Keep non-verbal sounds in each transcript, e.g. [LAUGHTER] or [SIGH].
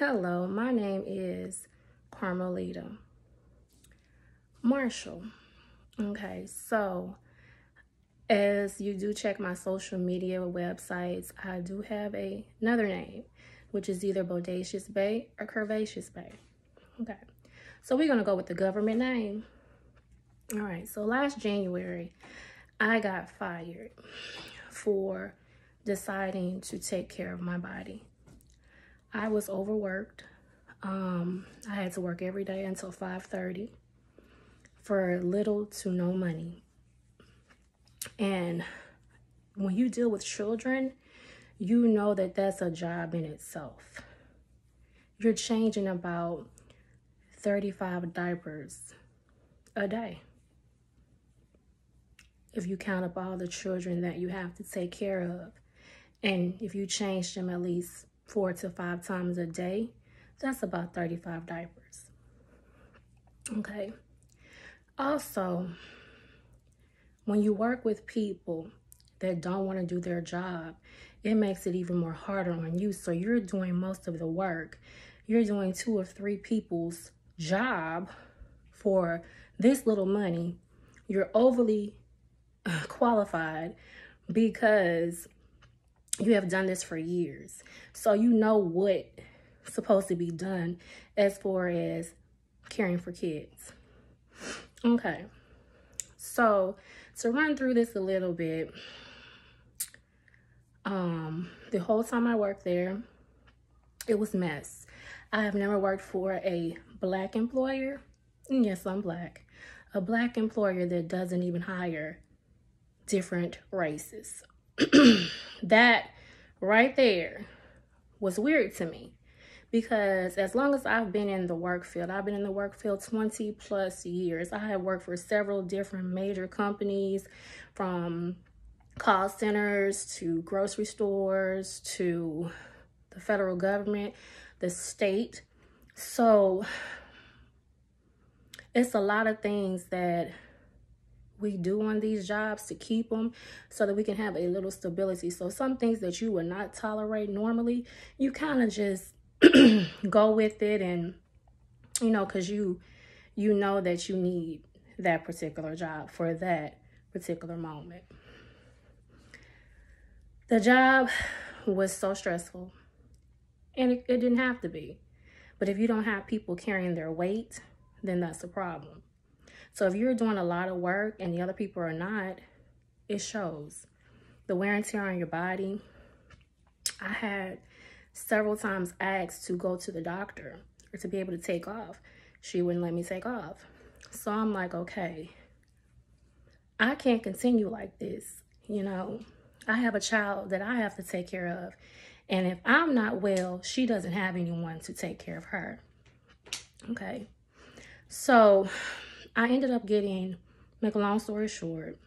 Hello, my name is Carmelita Marshall. Okay, so as you do check my social media websites, I do have a, another name, which is either Bodacious Bae or Curvaceous Bae. Okay, so we're going to go with the government name. All right, so last January, I got fired for deciding to take care of my body. I was overworked. Um, I had to work every day until 5.30 for little to no money. And when you deal with children, you know that that's a job in itself. You're changing about 35 diapers a day. If you count up all the children that you have to take care of, and if you change them at least four to five times a day, that's about 35 diapers. Okay. Also, when you work with people that don't want to do their job, it makes it even more harder on you. So you're doing most of the work. You're doing two or three people's job for this little money. You're overly [LAUGHS] qualified because you have done this for years. So you know what supposed to be done as far as caring for kids. Okay. So to run through this a little bit, um, the whole time I worked there, it was mess. I have never worked for a black employer. Yes, I'm black. A black employer that doesn't even hire different races. [CLEARS THROAT] that right there was weird to me because as long as I've been in the work field, I've been in the work field 20 plus years. I have worked for several different major companies from call centers to grocery stores to the federal government, the state. So it's a lot of things that we do on these jobs to keep them so that we can have a little stability. So some things that you would not tolerate normally, you kind of just [CLEARS THROAT] go with it and, you know, because you, you know that you need that particular job for that particular moment. The job was so stressful and it, it didn't have to be. But if you don't have people carrying their weight, then that's a problem. So if you're doing a lot of work and the other people are not, it shows. The wear and tear on your body. I had several times asked to go to the doctor or to be able to take off. She wouldn't let me take off. So I'm like, okay, I can't continue like this. You know, I have a child that I have to take care of. And if I'm not well, she doesn't have anyone to take care of her. Okay. So I ended up getting, make a long story short,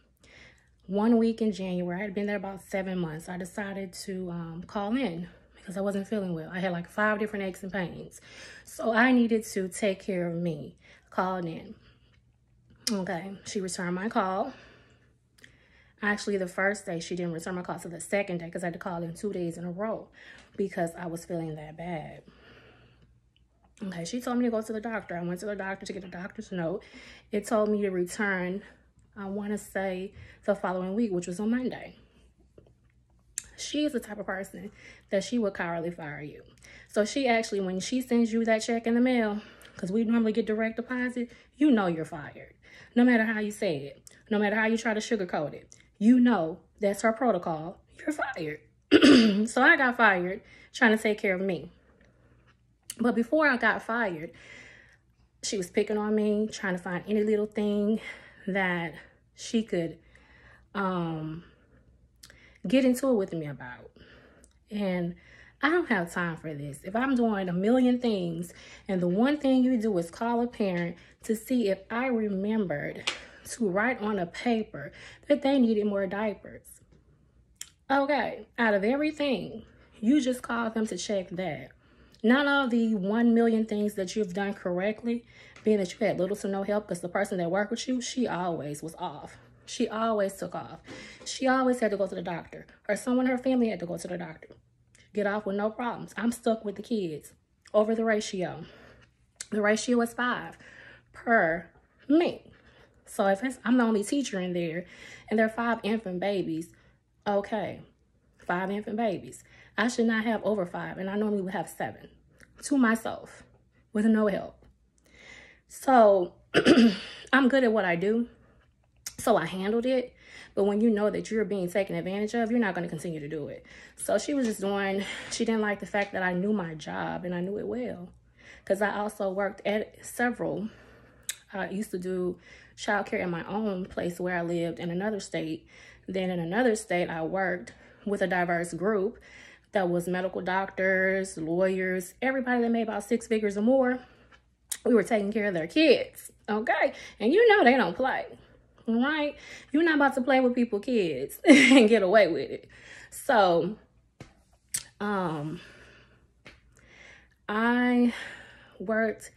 one week in January, I had been there about seven months. I decided to um, call in because I wasn't feeling well. I had like five different aches and pains. So I needed to take care of me. Called in. Okay, she returned my call. Actually, the first day she didn't return my call. So the second day, because I had to call in two days in a row because I was feeling that bad. Okay, she told me to go to the doctor. I went to the doctor to get a doctor's note. It told me to return, I want to say, the following week, which was on Monday. She is the type of person that she would cowardly fire you. So she actually, when she sends you that check in the mail, because we normally get direct deposit, you know you're fired. No matter how you say it, no matter how you try to sugarcoat it, you know that's her protocol. You're fired. [CLEARS THROAT] so I got fired trying to take care of me. But before I got fired, she was picking on me, trying to find any little thing that she could um, get into it with me about. And I don't have time for this. If I'm doing a million things and the one thing you do is call a parent to see if I remembered to write on a paper that they needed more diapers. Okay, out of everything, you just called them to check that. Not all the 1 million things that you've done correctly, being that you had little to no help because the person that worked with you, she always was off. She always took off. She always had to go to the doctor or someone in her family had to go to the doctor. Get off with no problems. I'm stuck with the kids. over the ratio. The ratio is five per me. So if I'm the only teacher in there and there are five infant babies, okay, five infant babies. I should not have over five, and I normally would have seven to myself with no help. So [CLEARS THROAT] I'm good at what I do. So I handled it. But when you know that you're being taken advantage of, you're not going to continue to do it. So she was just doing, she didn't like the fact that I knew my job and I knew it well. Because I also worked at several, I used to do childcare in my own place where I lived in another state. Then in another state, I worked with a diverse group that was medical doctors, lawyers, everybody that made about six figures or more. We were taking care of their kids, okay? And you know they don't play, right? You're not about to play with people kids [LAUGHS] and get away with it. So, um, I worked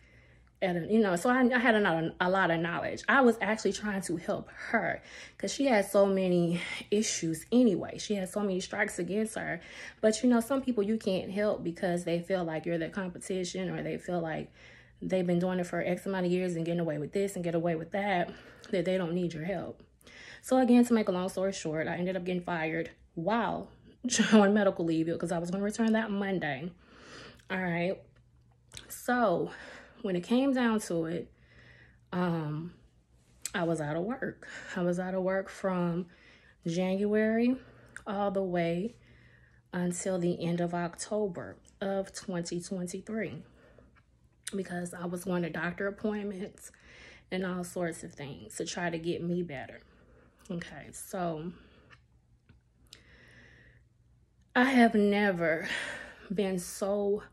and you know, so I, I had a, a lot of knowledge. I was actually trying to help her because she had so many issues anyway. She had so many strikes against her. But, you know, some people you can't help because they feel like you're their competition or they feel like they've been doing it for X amount of years and getting away with this and get away with that, that they don't need your help. So, again, to make a long story short, I ended up getting fired while [LAUGHS] on medical leave because I was going to return that Monday. All right. So, when it came down to it, um, I was out of work. I was out of work from January all the way until the end of October of 2023 because I was going to doctor appointments and all sorts of things to try to get me better. Okay, so I have never been so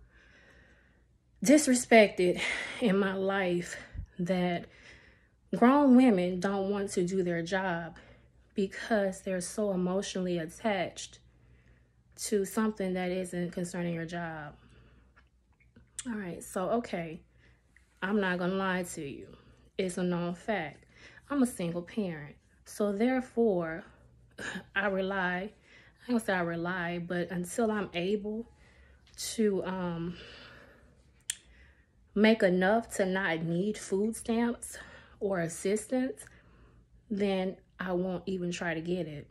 disrespected in my life that grown women don't want to do their job because they're so emotionally attached to something that isn't concerning your job. All right, so okay, I'm not gonna lie to you. It's a known fact. I'm a single parent. So therefore, [SIGHS] I rely, I don't say I rely, but until I'm able to um make enough to not need food stamps or assistance, then I won't even try to get it.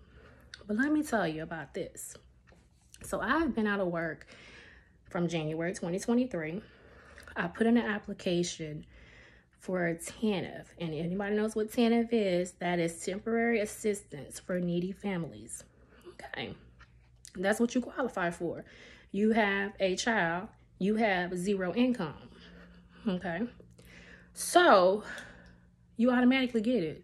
But let me tell you about this. So I've been out of work from January 2023. I put in an application for a TANF. And anybody knows what TANF is, that is temporary assistance for needy families. Okay. That's what you qualify for. You have a child, you have zero income. Okay. So you automatically get it.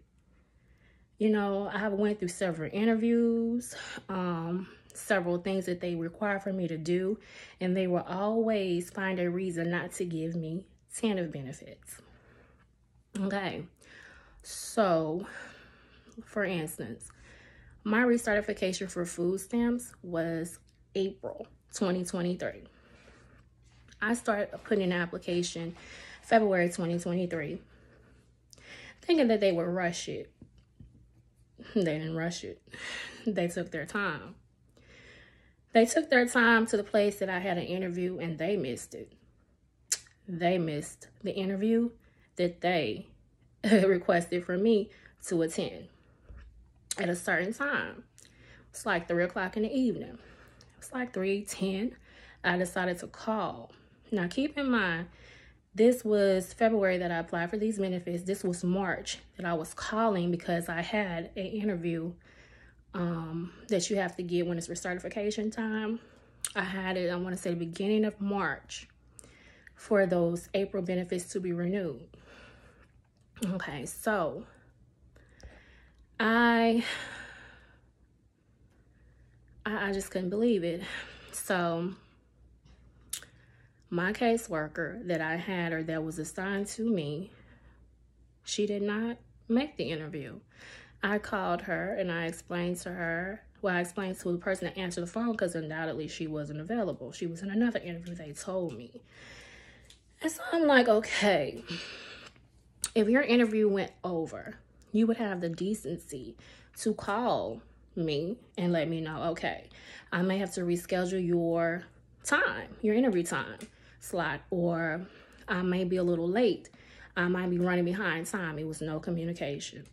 You know, I have went through several interviews, um, several things that they require for me to do, and they will always find a reason not to give me TANF benefits. Okay. So, for instance, my recertification for food stamps was April 2023. I started putting an application February 2023, thinking that they would rush it. They didn't rush it. They took their time. They took their time to the place that I had an interview and they missed it. They missed the interview that they [LAUGHS] requested for me to attend at a certain time. It's like 3 o'clock in the evening. It's like 3.10. I decided to call now, keep in mind, this was February that I applied for these benefits. This was March that I was calling because I had an interview um, that you have to get when it's recertification time. I had it, I want to say, the beginning of March for those April benefits to be renewed. Okay, so I I, I just couldn't believe it. So my caseworker that I had or that was assigned to me, she did not make the interview. I called her and I explained to her, well, I explained to the person that answered the phone because undoubtedly she wasn't available. She was in another interview, they told me. And so I'm like, okay, if your interview went over, you would have the decency to call me and let me know, okay, I may have to reschedule your time, your interview time slot or I may be a little late. I might be running behind time. It was no communication.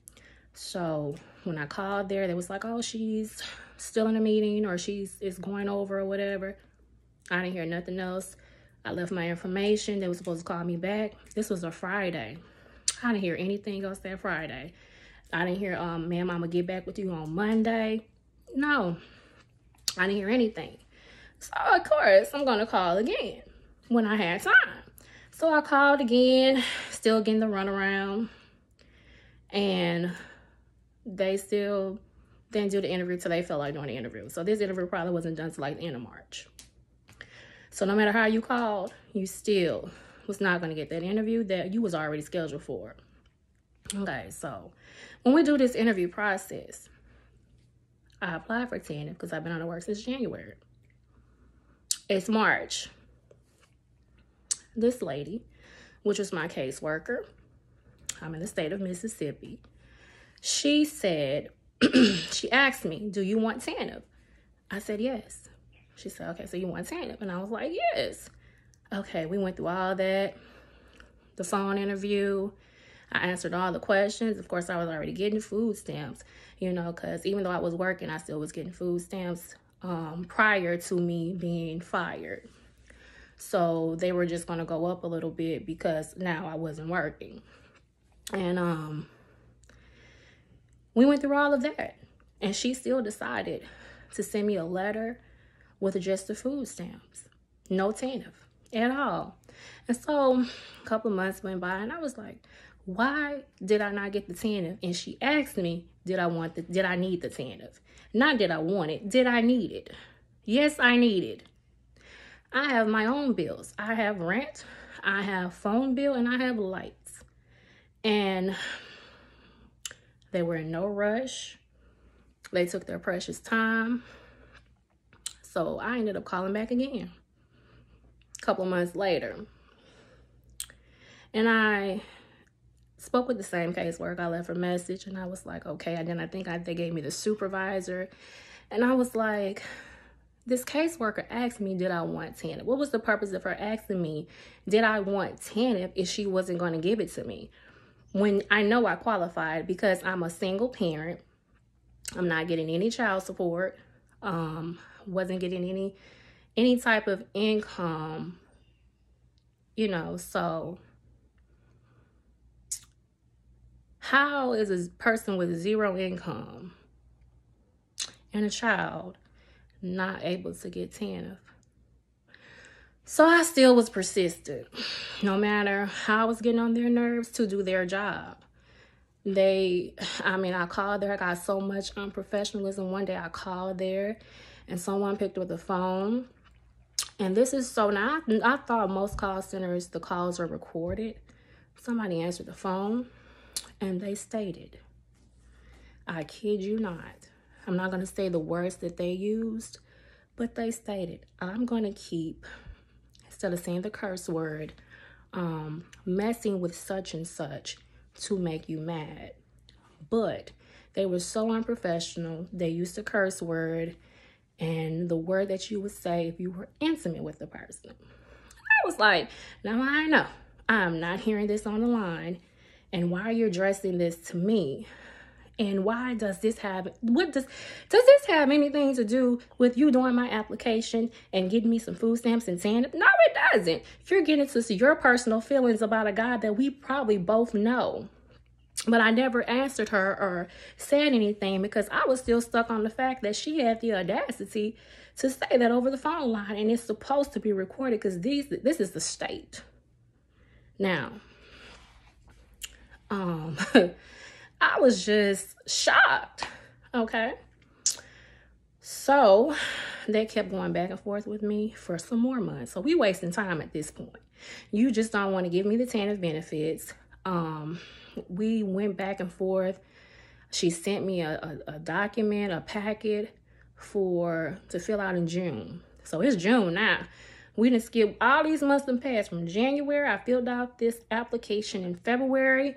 So when I called there, they was like, oh, she's still in a meeting or she's is going over or whatever. I didn't hear nothing else. I left my information. They were supposed to call me back. This was a Friday. I didn't hear anything else that Friday. I didn't hear, um, ma'am, I'm gonna get back with you on Monday. No, I didn't hear anything. So of course I'm gonna call again when I had time. So I called again, still getting the runaround, and they still didn't do the interview till they felt like doing the interview. So this interview probably wasn't done till like the end of March. So no matter how you called, you still was not going to get that interview that you was already scheduled for. Okay, so when we do this interview process, I applied for TANF because I've been on the work since January. It's March. This lady, which was my caseworker, I'm in the state of Mississippi, she said, [CLEARS THROAT] she asked me, do you want TANF? I said, yes. She said, okay, so you want TANF? And I was like, yes. Okay, we went through all that, the phone interview. I answered all the questions. Of course, I was already getting food stamps, you know, because even though I was working, I still was getting food stamps um, prior to me being fired. So they were just going to go up a little bit because now I wasn't working. And um, we went through all of that. And she still decided to send me a letter with just the food stamps. No TANF at all. And so a couple months went by and I was like, why did I not get the TANF? And she asked me, did I want the, did I need the TANF? Not did I want it, did I need it? Yes, I need it. I have my own bills. I have rent, I have phone bill, and I have lights. And they were in no rush. They took their precious time. So I ended up calling back again a couple months later. And I spoke with the same caseworker. I left a message and I was like, okay. And then I think I, they gave me the supervisor. And I was like, this caseworker asked me, did I want TANF? What was the purpose of her asking me, did I want TANF if she wasn't going to give it to me? When I know I qualified because I'm a single parent. I'm not getting any child support. Um, wasn't getting any any type of income, you know, so how is a person with zero income and a child not able to get TANF? So I still was persistent, no matter how I was getting on their nerves to do their job. They, I mean, I called there, I got so much unprofessionalism. One day I called there and someone picked up the phone. And this is so now, I, I thought most call centers, the calls are recorded. Somebody answered the phone and they stated, I kid you not, I'm not going to say the words that they used, but they stated, I'm going to keep instead of saying the curse word, um, messing with such and such to make you mad. But they were so unprofessional. They used the curse word and the word that you would say if you were intimate with the person. I was like, now I know I'm not hearing this on the line. And why are you addressing this to me? And why does this have what does does this have anything to do with you doing my application and getting me some food stamps and saying No, it doesn't. You're getting to see your personal feelings about a guy that we probably both know. But I never answered her or said anything because I was still stuck on the fact that she had the audacity to say that over the phone line and it's supposed to be recorded because these this is the state. Now, um [LAUGHS] I was just shocked. Okay. So they kept going back and forth with me for some more months. So we wasting time at this point. You just don't want to give me the TANF benefits. Um, we went back and forth. She sent me a, a, a document, a packet for to fill out in June. So it's June now. We didn't skip all these months and passed from January. I filled out this application in February.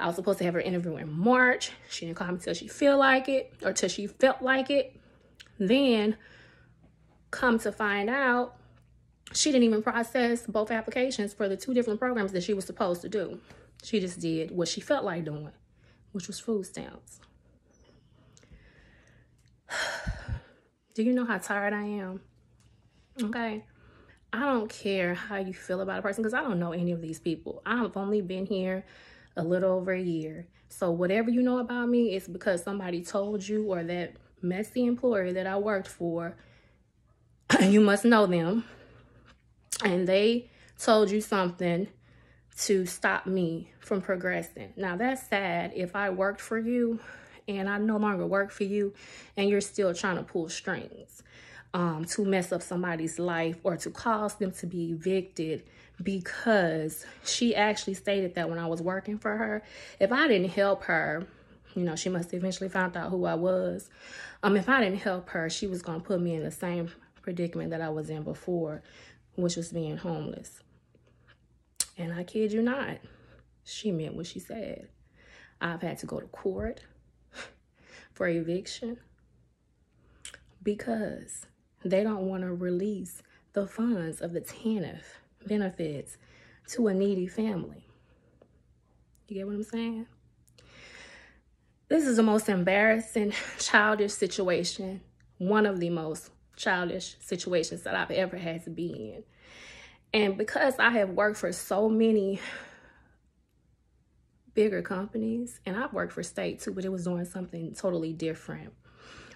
I was supposed to have her interview in March. She didn't call me till she feel like it or till she felt like it. Then come to find out, she didn't even process both applications for the two different programs that she was supposed to do. She just did what she felt like doing, which was food stamps. [SIGHS] Do you know how tired I am? Okay. I don't care how you feel about a person because I don't know any of these people. I've only been here a little over a year. So whatever you know about me it's because somebody told you or that messy employer that I worked for, [CLEARS THROAT] you must know them. And they told you something to stop me from progressing. Now that's sad if I worked for you and I no longer work for you and you're still trying to pull strings um, to mess up somebody's life or to cause them to be evicted because she actually stated that when I was working for her, if I didn't help her, you know, she must eventually found out who I was. Um, if I didn't help her, she was going to put me in the same predicament that I was in before, which was being homeless. And I kid you not, she meant what she said. I've had to go to court [LAUGHS] for eviction because they don't want to release the funds of the TANF benefits to a needy family. You get what I'm saying? This is the most embarrassing, [LAUGHS] childish situation, one of the most childish situations that I've ever had to be in. And because I have worked for so many bigger companies, and I've worked for state too, but it was doing something totally different.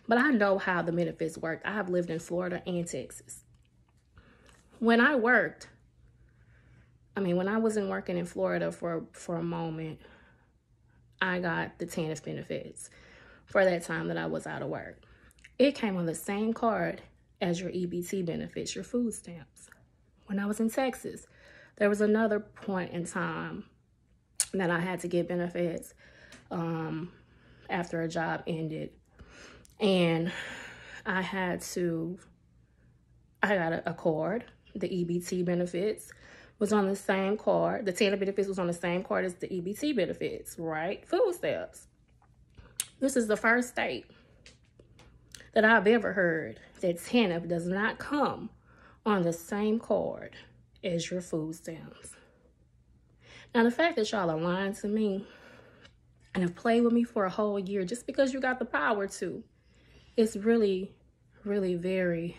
But I know how the benefits work. I have lived in Florida and Texas. When I worked, I mean, when I wasn't working in Florida for, for a moment, I got the TANF benefits for that time that I was out of work. It came on the same card as your EBT benefits, your food stamps. When I was in Texas, there was another point in time that I had to get benefits um, after a job ended and I had to, I got a, a card. The EBT benefits was on the same card. The TANF benefits was on the same card as the EBT benefits, right? Food stamps. This is the first state that I've ever heard that TANF does not come on the same card as your food stamps. Now, the fact that y'all are lying to me and have played with me for a whole year just because you got the power to it's really, really very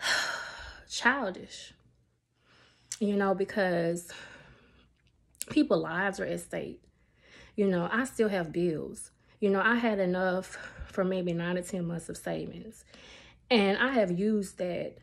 [SIGHS] childish, you know, because people lives are at stake. You know, I still have bills. You know, I had enough for maybe nine to 10 months of savings. And I have used that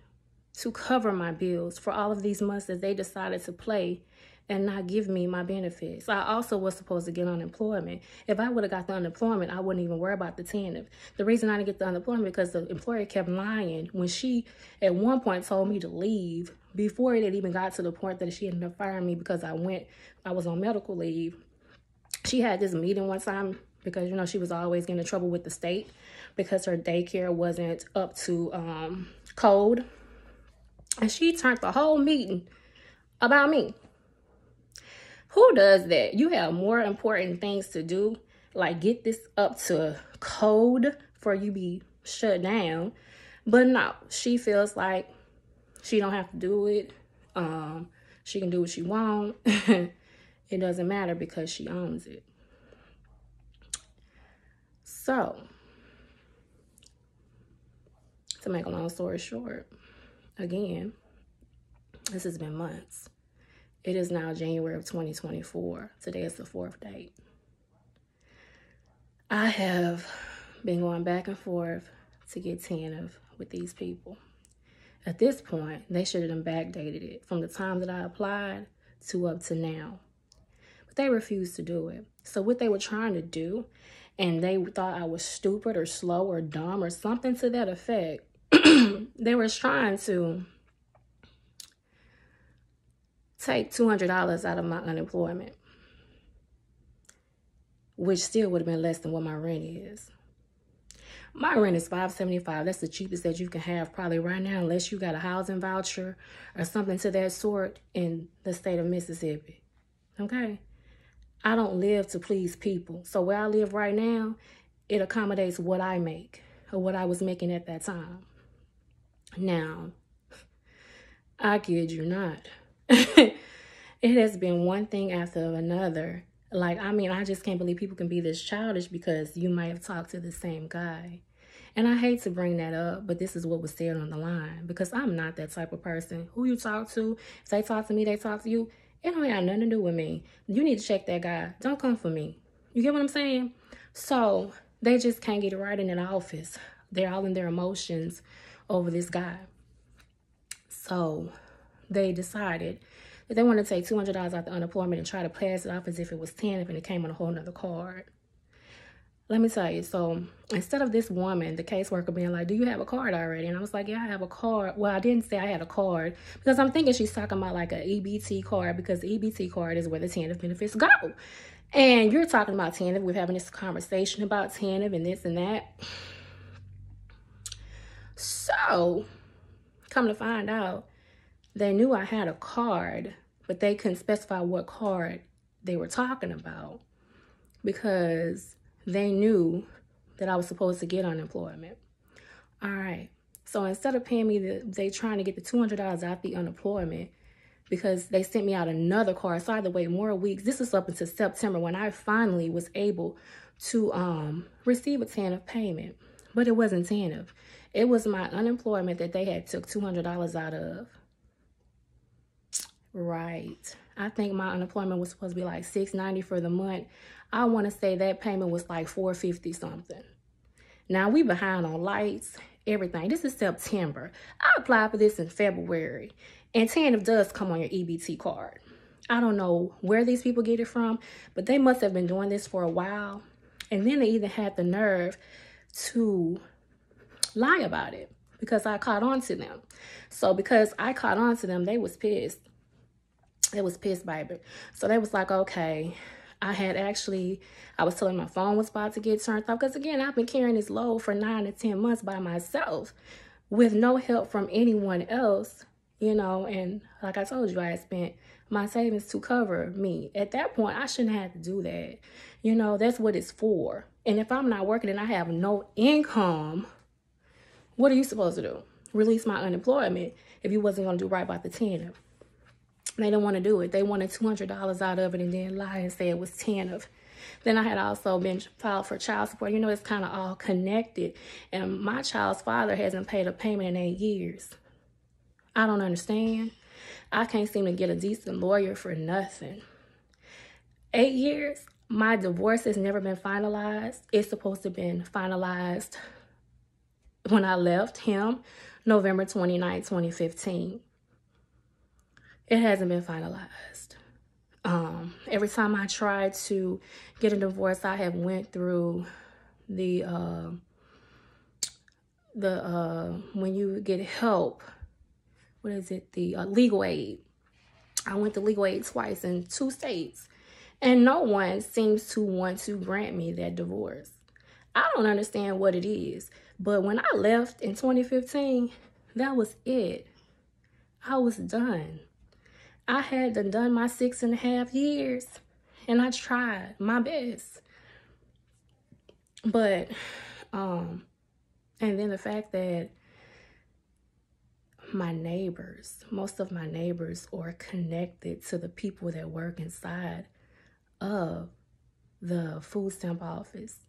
to cover my bills for all of these months that they decided to play and not give me my benefits. I also was supposed to get unemployment. If I would have got the unemployment, I wouldn't even worry about the TANF. The reason I didn't get the unemployment because the employer kept lying when she at one point told me to leave before it had even got to the point that she ended up firing me because I went, I was on medical leave. She had this meeting one time because, you know, she was always getting in trouble with the state because her daycare wasn't up to um, code. And she turned the whole meeting about me. Who does that? You have more important things to do, like get this up to code for you be shut down. But no, she feels like she don't have to do it. Um, she can do what she want. [LAUGHS] it doesn't matter because she owns it. So, to make a long story short, again, this has been months. It is now January of 2024. Today is the fourth date. I have been going back and forth to get TANF with these people. At this point, they should have backdated it from the time that I applied to up to now. But they refused to do it. So what they were trying to do, and they thought I was stupid or slow or dumb or something to that effect, [CLEARS THROAT] they were trying to take $200 out of my unemployment, which still would have been less than what my rent is. My rent is 575. That's the cheapest that you can have probably right now, unless you got a housing voucher or something to that sort in the state of Mississippi. Okay? I don't live to please people. So where I live right now, it accommodates what I make or what I was making at that time. Now, I kid you not. [LAUGHS] it has been one thing after another. Like, I mean, I just can't believe people can be this childish because you might have talked to the same guy. And I hate to bring that up, but this is what was said on the line because I'm not that type of person. Who you talk to, if they talk to me, they talk to you. It don't have nothing to do with me. You need to check that guy. Don't come for me. You get what I'm saying? So they just can't get it right in the office. They're all in their emotions over this guy. So they decided that they wanted to take $200 out the unemployment and try to pass it off as if it was TANF and it came on a whole nother card. Let me tell you, so instead of this woman, the caseworker being like, do you have a card already? And I was like, yeah, I have a card. Well, I didn't say I had a card because I'm thinking she's talking about like an EBT card because the EBT card is where the TANF benefits go. And you're talking about TANF. We're having this conversation about TANF and this and that. So, come to find out, they knew I had a card, but they couldn't specify what card they were talking about because they knew that I was supposed to get unemployment. All right. So instead of paying me, the, they trying to get the $200 out the unemployment because they sent me out another card. So I had to wait more weeks. This is up until September when I finally was able to um, receive a TANF payment. But it wasn't TANF. It was my unemployment that they had took $200 out of. Right. I think my unemployment was supposed to be like 690 for the month. I want to say that payment was like 450 something. Now we behind on lights, everything. This is September. I applied for this in February. And TANF does come on your EBT card. I don't know where these people get it from, but they must have been doing this for a while. And then they even had the nerve to lie about it because I caught on to them. So because I caught on to them, they was pissed. They was baby. So they was like, okay, I had actually, I was telling my phone was about to get turned off. Because again, I've been carrying this load for nine to 10 months by myself with no help from anyone else, you know. And like I told you, I spent my savings to cover me. At that point, I shouldn't have to do that. You know, that's what it's for. And if I'm not working and I have no income, what are you supposed to do? Release my unemployment if you wasn't going to do right by the TANF. They didn't want to do it. They wanted $200 out of it and then lie and say it was TANF Then I had also been filed for child support. You know, it's kind of all connected. And my child's father hasn't paid a payment in eight years. I don't understand. I can't seem to get a decent lawyer for nothing. Eight years, my divorce has never been finalized. It's supposed to have been finalized when I left him, November 29, 2015. It hasn't been finalized. Um, every time I try to get a divorce, I have went through the uh, the uh, when you get help. What is it? The uh, legal aid. I went to legal aid twice in two states, and no one seems to want to grant me that divorce. I don't understand what it is, but when I left in 2015, that was it. I was done. I had done my six and a half years and I tried my best. But, um, and then the fact that my neighbors, most of my neighbors are connected to the people that work inside of the food stamp office,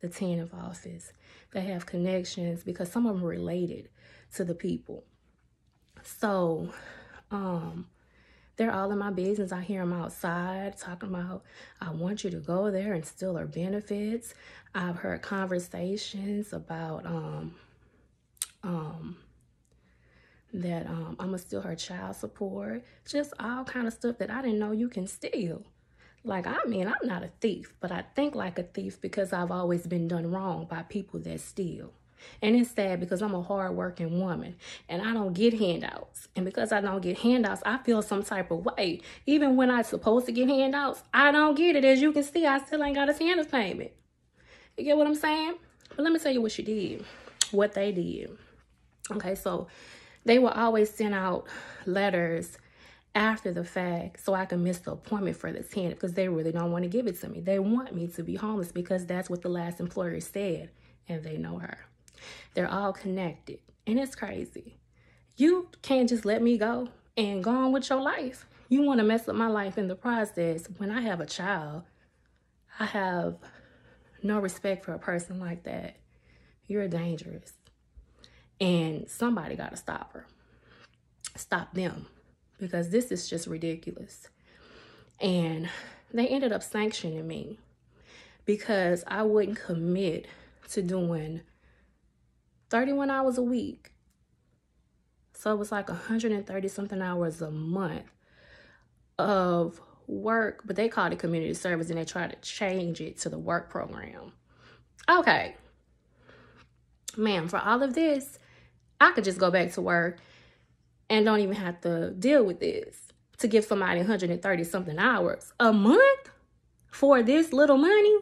the TANF office. They have connections because some of them are related to the people. So, um, they're all in my business. I hear them outside talking about, I want you to go there and steal her benefits. I've heard conversations about um, um, that um, I'm gonna steal her child support. Just all kind of stuff that I didn't know you can steal. Like, I mean, I'm not a thief, but I think like a thief because I've always been done wrong by people that steal. And it's sad because I'm a hardworking woman and I don't get handouts. And because I don't get handouts, I feel some type of way. Even when I'm supposed to get handouts, I don't get it. As you can see, I still ain't got a TANF payment. You get what I'm saying? But let me tell you what she did, what they did. Okay, so they will always send out letters after the fact so I can miss the appointment for the tenant because they really don't want to give it to me. They want me to be homeless because that's what the last employer said and they know her. They're all connected. And it's crazy. You can't just let me go and go on with your life. You want to mess up my life in the process. When I have a child, I have no respect for a person like that. You're dangerous. And somebody got to stop her. Stop them. Because this is just ridiculous. And they ended up sanctioning me because I wouldn't commit to doing 31 hours a week. So it was like 130 something hours a month of work, but they called it community service and they tried to change it to the work program. Okay. Ma'am, for all of this, I could just go back to work and don't even have to deal with this to give somebody 130 something hours a month for this little money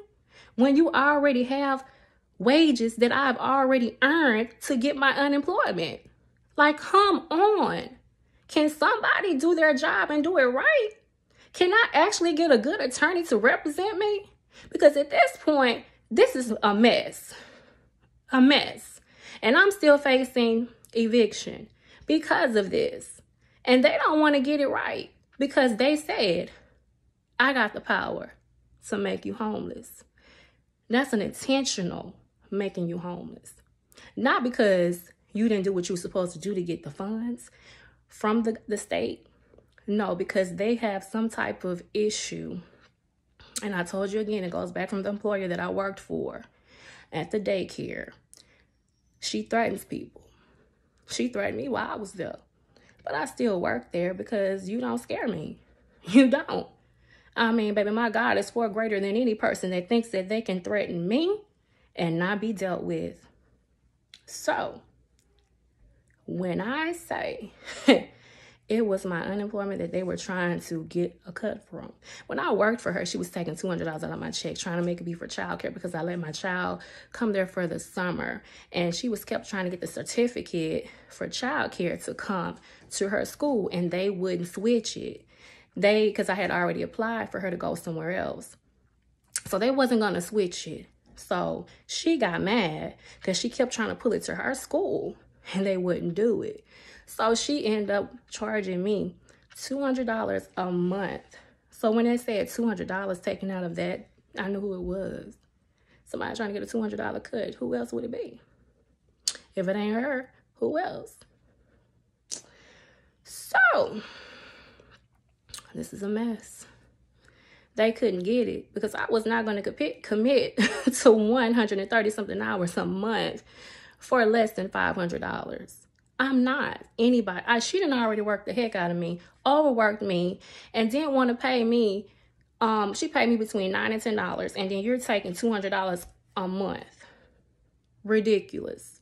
when you already have wages that I've already earned to get my unemployment. Like, come on. Can somebody do their job and do it right? Can I actually get a good attorney to represent me? Because at this point, this is a mess. A mess. And I'm still facing eviction because of this. And they don't want to get it right because they said, I got the power to make you homeless. That's an intentional making you homeless. Not because you didn't do what you were supposed to do to get the funds from the, the state. No, because they have some type of issue. And I told you again, it goes back from the employer that I worked for at the daycare. She threatens people. She threatened me while I was there. But I still work there because you don't scare me. [LAUGHS] You don't. I mean, baby, my God is far greater than any person that thinks that they can threaten me and not be dealt with. So, when I say [LAUGHS] it was my unemployment that they were trying to get a cut from. When I worked for her, she was taking $200 out of my check, trying to make it be for childcare because I let my child come there for the summer. And she was kept trying to get the certificate for childcare to come to her school, and they wouldn't switch it. They, because I had already applied for her to go somewhere else. So they wasn't going to switch it. So she got mad because she kept trying to pull it to her school and they wouldn't do it. So she ended up charging me $200 a month. So when they said $200 taken out of that, I knew who it was. Somebody trying to get a $200 cut. Who else would it be? If it ain't her, who else? So, this is a mess they couldn't get it because I was not going [LAUGHS] to commit to 130 something hours a month for less than $500. I'm not anybody. I, she didn't already work the heck out of me, overworked me, and didn't want to pay me. Um, she paid me between nine and ten dollars, and then you're taking two hundred dollars a month. Ridiculous.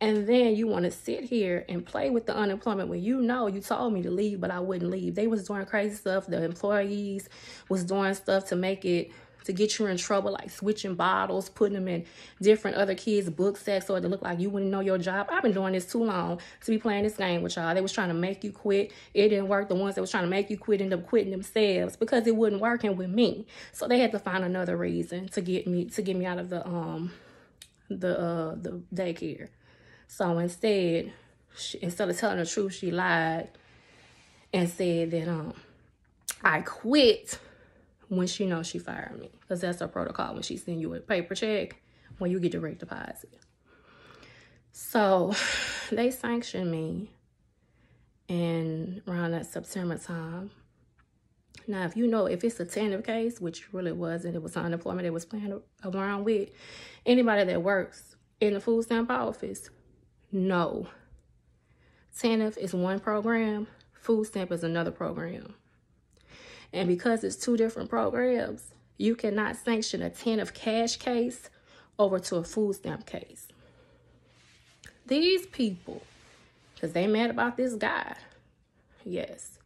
And then you want to sit here and play with the unemployment when you know you told me to leave, but I wouldn't leave. They was doing crazy stuff. The employees was doing stuff to make it to get you in trouble, like switching bottles, putting them in different other kids' book sets so it look like you wouldn't know your job. I've been doing this too long to be playing this game with y'all. They was trying to make you quit. It didn't work. The ones that was trying to make you quit ended up quitting themselves because it wasn't working with me. So they had to find another reason to get me to get me out of the um the uh the daycare. So instead, she, instead of telling the truth, she lied and said that um I quit when she knows she fired me. Because that's her protocol when she send you a paper check when you get direct deposit. So [SIGHS] they sanctioned me and around that September time. Now, if you know, if it's a TANF case, which really wasn't, it was unemployment they was playing around with, anybody that works in the food stamp office, no. TANF is one program, food stamp is another program. And because it's two different programs, you cannot sanction a TANF cash case over to a food stamp case. These people, because they mad about this guy, yes,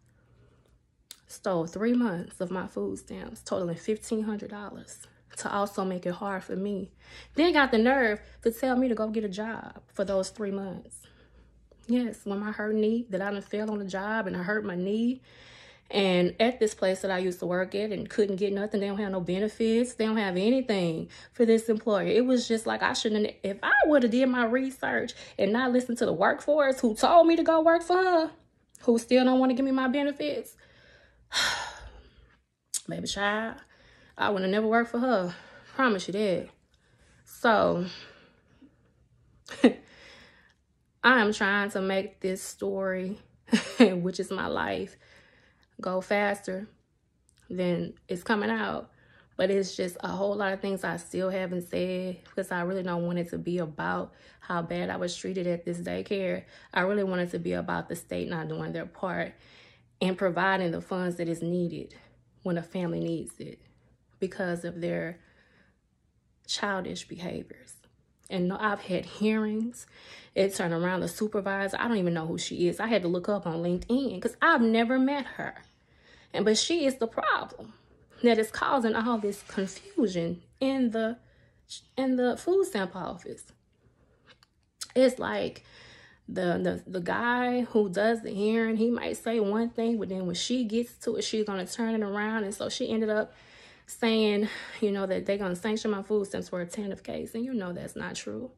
stole three months of my food stamps, totaling $1,500 to also make it hard for me. Then got the nerve to tell me to go get a job for those three months. Yes, when my hurt knee, that I done fell on the job and I hurt my knee. And at this place that I used to work at and couldn't get nothing, they don't have no benefits. They don't have anything for this employer. It was just like I shouldn't, if I would have did my research and not listened to the workforce who told me to go work for her, who still don't want to give me my benefits, [SIGHS] baby child, I would have never worked for her. Promise you that. So, [LAUGHS] I am trying to make this story, [LAUGHS] which is my life, go faster than it's coming out. But it's just a whole lot of things I still haven't said because I really don't want it to be about how bad I was treated at this daycare. I really want it to be about the state not doing their part and providing the funds that is needed when a family needs it because of their childish behaviors. And I've had hearings. It turned around the supervisor. I don't even know who she is. I had to look up on LinkedIn because I've never met her. And but she is the problem that is causing all this confusion in the in the food stamp office. It's like the, the the guy who does the hearing, he might say one thing, but then when she gets to it, she's gonna turn it around. And so she ended up saying, you know, that they're gonna sanction my food stamps for a TANF case. And you know that's not true.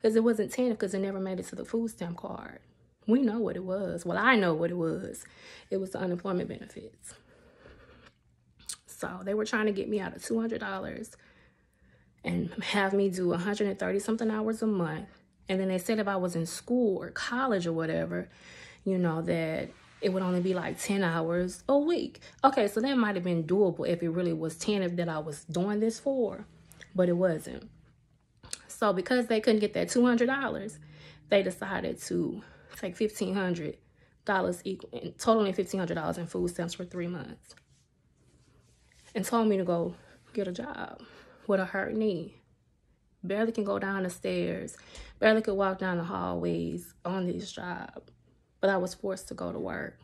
Because it wasn't TANF because it never made it to the food stamp card. We know what it was. Well, I know what it was. It was the unemployment benefits. So they were trying to get me out of $200 and have me do 130 something hours a month. And then they said if I was in school or college or whatever, you know, that it would only be like 10 hours a week. Okay, so that might have been doable if it really was 10 that I was doing this for, but it wasn't. So because they couldn't get that $200, they decided to take $1,500 equal, totaling $1,500 in food stamps for three months and told me to go get a job with a hurt knee. Barely can go down the stairs, barely could walk down the hallways on this job. But I was forced to go to work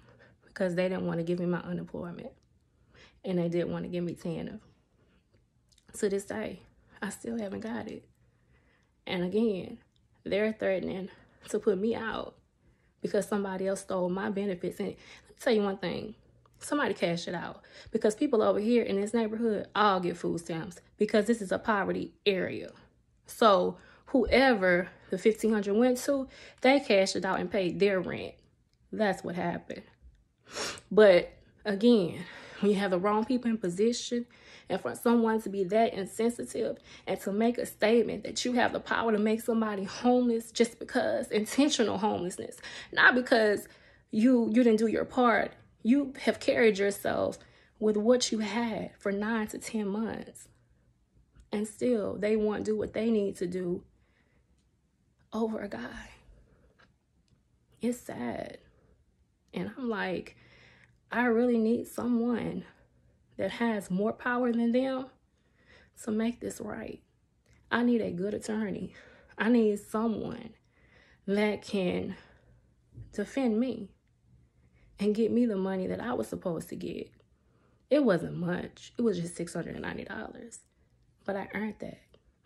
because they didn't want to give me my unemployment. And they didn't want to give me TANF. To this day, I still haven't got it. And again, they're threatening to put me out because somebody else stole my benefits. And let me tell you one thing somebody cash it out because people over here in this neighborhood all get food stamps because this is a poverty area. So whoever the 1500 went to, they cashed it out and paid their rent. That's what happened. But again, when you have the wrong people in position and for someone to be that insensitive and to make a statement that you have the power to make somebody homeless just because intentional homelessness, not because you you didn't do your part you have carried yourself with what you had for nine to 10 months. And still, they won't do what they need to do over a guy. It's sad. And I'm like, I really need someone that has more power than them to make this right. I need a good attorney. I need someone that can defend me and get me the money that I was supposed to get. It wasn't much. It was just $690. But I earned that.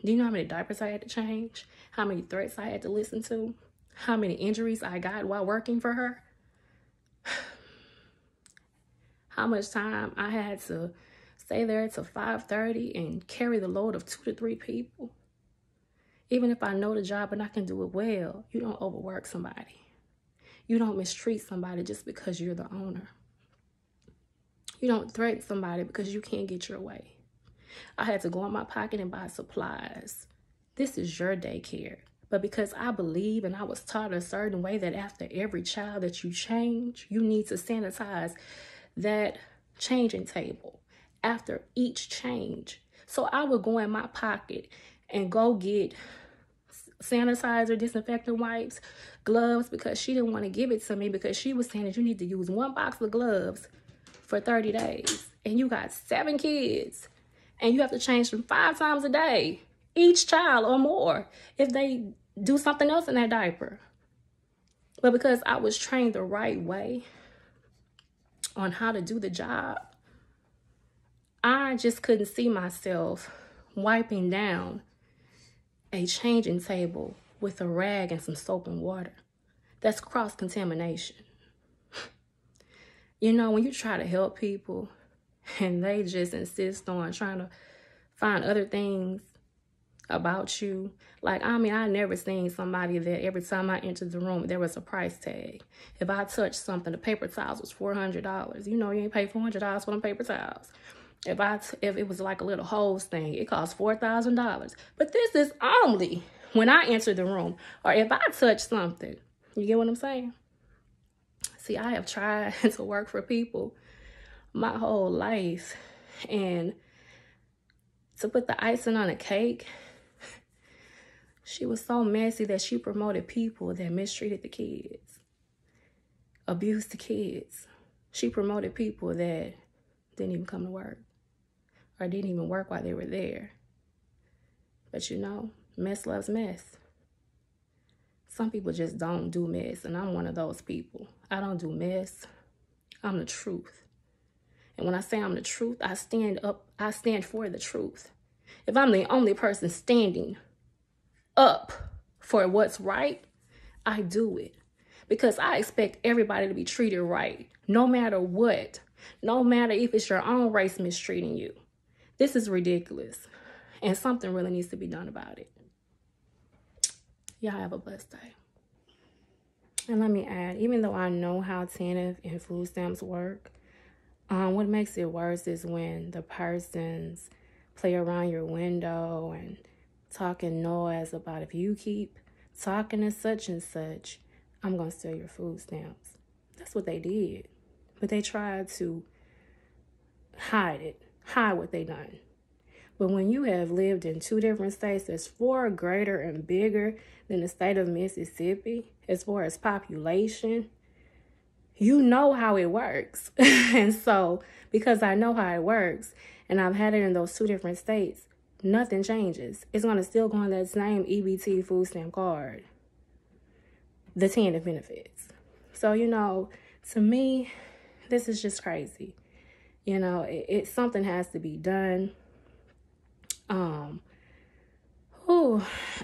Do you know how many diapers I had to change? How many threats I had to listen to? How many injuries I got while working for her? How much time I had to stay there till 5.30 and carry the load of two to three people? Even if I know the job and I can do it well, you don't overwork somebody. You don't mistreat somebody just because you're the owner. You don't threaten somebody because you can't get your way. I had to go in my pocket and buy supplies. This is your daycare. But because I believe and I was taught a certain way that after every child that you change, you need to sanitize that changing table after each change. So I would go in my pocket and go get sanitizer, disinfectant wipes, gloves, because she didn't want to give it to me because she was saying that you need to use one box of gloves for 30 days. And you got seven kids. And you have to change them five times a day, each child or more, if they do something else in that diaper. But because I was trained the right way on how to do the job, I just couldn't see myself wiping down a changing table with a rag and some soap and water. That's cross contamination. you know, when you try to help people and they just insist on trying to find other things about you. Like, I mean, I never seen somebody that every time I entered the room, there was a price tag. If I touched something, the paper towels was $400. You know, you ain't pay $400 for them paper towels. If I, if it was like a little hose thing, it cost $4,000. But this is only when I enter the room or if I touch something. You get what I'm saying? See, I have tried [LAUGHS] to work for people my whole life and to put the icing on a cake, she was so messy that she promoted people that mistreated the kids, abused the kids. She promoted people that didn't even come to work or didn't even work while they were there. But you know, mess loves mess. Some people just don't do mess, and I'm one of those people. I don't do mess. I'm the truth. And when I say I'm the truth, I stand up, I stand for the truth. If I'm the only person standing up for what's right, I do it. Because I expect everybody to be treated right, no matter what. No matter if it's your own race mistreating you. This is ridiculous. And something really needs to be done about it. Y'all have a blessed day. And let me add, even though I know how TANF and food stamps work, um, what makes it worse is when the persons play around your window and talking noise about if you keep talking and such and such, I'm going to steal your food stamps. That's what they did. But they tried to hide it, hide what they done. But when you have lived in two different states that's far greater and bigger than the state of Mississippi as far as population, you know how it works. [LAUGHS] and so, because I know how it works and I've had it in those two different states, nothing changes. It's going to still go on that same EBT food stamp card, the TANF benefits. So, you know, to me, this is just crazy. You know, it, it something has to be done. Um, who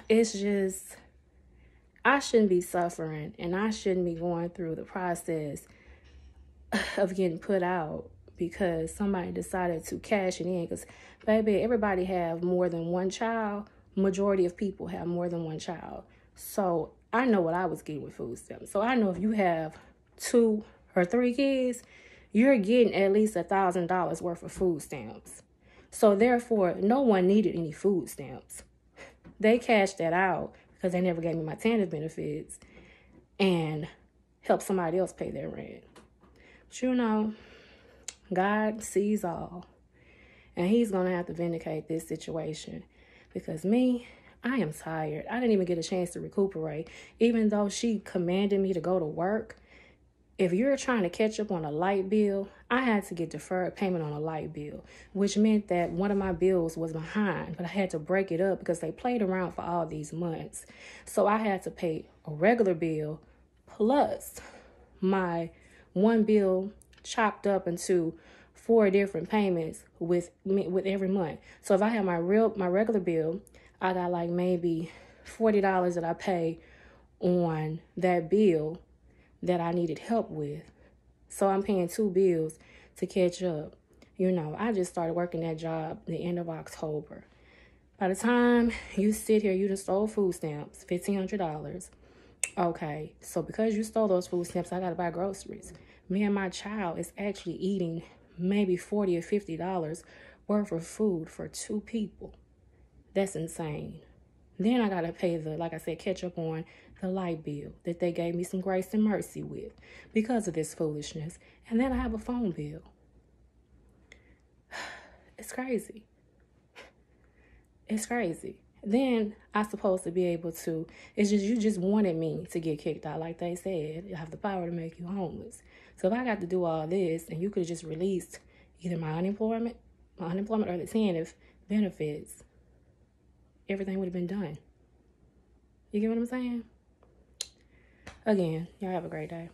it's just I shouldn't be suffering and I shouldn't be going through the process of getting put out because somebody decided to cash it in. Because baby everybody have more than one child. Majority of people have more than one child. So i know what i was getting with food stamps. So i know if you have two or three kids you're getting at least a thousand dollars worth of food stamps. So therefore no one needed any food stamps. They cashed that out because they never gave me my TANF benefits and helped somebody else pay their rent. But you know, God sees all. And he's going to have to vindicate this situation. Because me, I am tired. I didn't even get a chance to recuperate. Even though she commanded me to go to work, if you're trying to catch up on a light bill, I had to get deferred payment on a light bill, which meant that one of my bills was behind, but I had to break it up because they played around for all these months. So I had to pay a regular bill plus my one bill chopped up into four different payments with me with every month. So if I have my real my regular bill, I got like maybe $40 that I pay on that bill that I needed help with. So I'm paying two bills to catch up. You know, I just started working that job the end of October. By the time you sit here, you just stole food stamps, $1,500. Okay, so because you stole those food stamps, I got to buy groceries. Me and my child is actually eating maybe 40 or $50 worth of food for two people. That's insane. Then I got to pay the, like I said, catch up on the light bill that they gave me some grace and mercy with because of this foolishness. And then I have a phone bill. [SIGHS] It's crazy. It's crazy. Then I supposed to be able to, it's just, you just wanted me to get kicked out. Like they said, you have the power to make you homeless. So if I got to do all this and you could have just released either my unemployment, my unemployment or the TANF benefits, everything would have been done. You get what I'm saying? Again, y'all have a great day.